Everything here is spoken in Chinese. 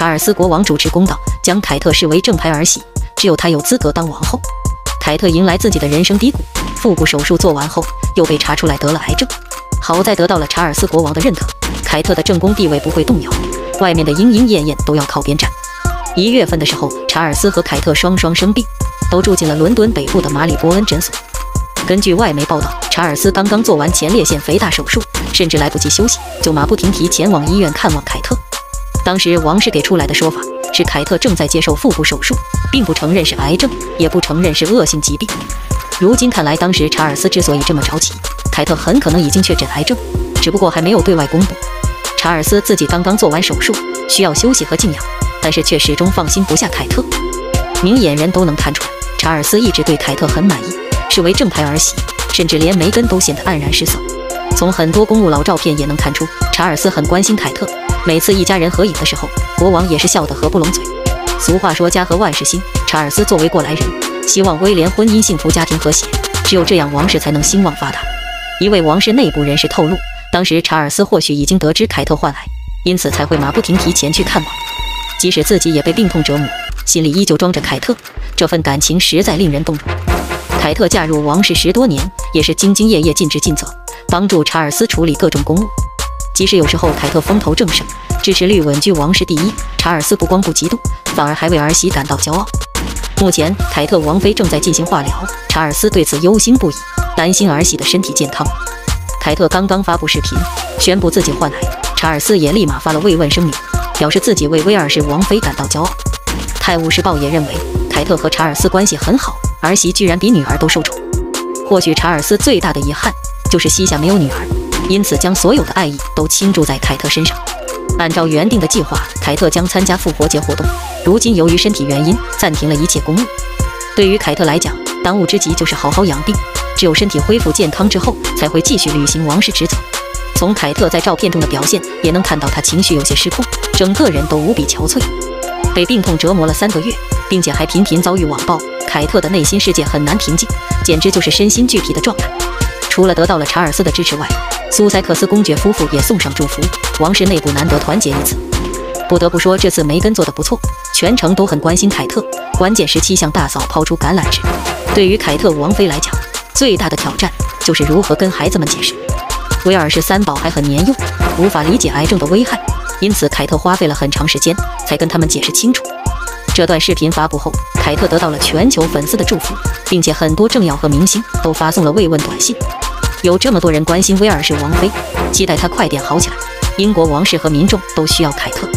查尔斯国王主持公道，将凯特视为正牌儿媳，只有她有资格当王后。凯特迎来自己的人生低谷，腹部手术做完后又被查出来得了癌症，好在得到了查尔斯国王的认可，凯特的正宫地位不会动摇，外面的莺莺燕燕都要靠边站。一月份的时候，查尔斯和凯特双双生病，都住进了伦敦北部的马里波恩诊所。根据外媒报道，查尔斯刚刚做完前列腺肥大手术，甚至来不及休息，就马不停蹄前往医院看望凯特。当时王室给出来的说法是，凯特正在接受腹部手术，并不承认是癌症，也不承认是恶性疾病。如今看来，当时查尔斯之所以这么着急，凯特很可能已经确诊癌症，只不过还没有对外公布。查尔斯自己刚刚做完手术，需要休息和静养，但是却始终放心不下凯特。明眼人都能看出来，查尔斯一直对凯特很满意，视为正牌儿媳，甚至连梅根都显得黯然失色。从很多公务老照片也能看出，查尔斯很关心凯特。每次一家人合影的时候，国王也是笑得合不拢嘴。俗话说家和万事兴，查尔斯作为过来人，希望威廉婚姻幸福，家庭和谐，只有这样王室才能兴旺发达。一位王室内部人士透露，当时查尔斯或许已经得知凯特患癌，因此才会马不停蹄前去看望。即使自己也被病痛折磨，心里依旧装着凯特，这份感情实在令人动容。凯特嫁入王室十多年，也是兢兢业业、尽职尽责，帮助查尔斯处理各种公务。即使有时候凯特风头正盛，支持率稳居王室第一，查尔斯不光不嫉妒，反而还为儿媳感到骄傲。目前凯特王妃正在进行化疗，查尔斯对此忧心不已，担心儿媳的身体健康。凯特刚刚发布视频宣布自己患癌，查尔斯也立马发了慰问声明，表示自己为威尔士王妃感到骄傲。泰晤士报也认为凯特和查尔斯关系很好，儿媳居然比女儿都受宠。或许查尔斯最大的遗憾就是膝下没有女儿。因此，将所有的爱意都倾注在凯特身上。按照原定的计划，凯特将参加复活节活动。如今由于身体原因，暂停了一切公务。对于凯特来讲，当务之急就是好好养病。只有身体恢复健康之后，才会继续履行王室职责。从凯特在照片中的表现，也能看到她情绪有些失控，整个人都无比憔悴。被病痛折磨了三个月，并且还频频遭遇网暴，凯特的内心世界很难平静，简直就是身心俱疲的状态。除了得到了查尔斯的支持外，苏塞克斯公爵夫妇也送上祝福，王室内部难得团结一次。不得不说，这次梅根做的不错，全程都很关心凯特，关键时期向大嫂抛出橄榄枝。对于凯特王妃来讲，最大的挑战就是如何跟孩子们解释，威尔士三宝还很年幼，无法理解癌症的危害，因此凯特花费了很长时间才跟他们解释清楚。这段视频发布后，凯特得到了全球粉丝的祝福，并且很多政要和明星都发送了慰问短信。有这么多人关心威尔士王妃，期待她快点好起来。英国王室和民众都需要凯特。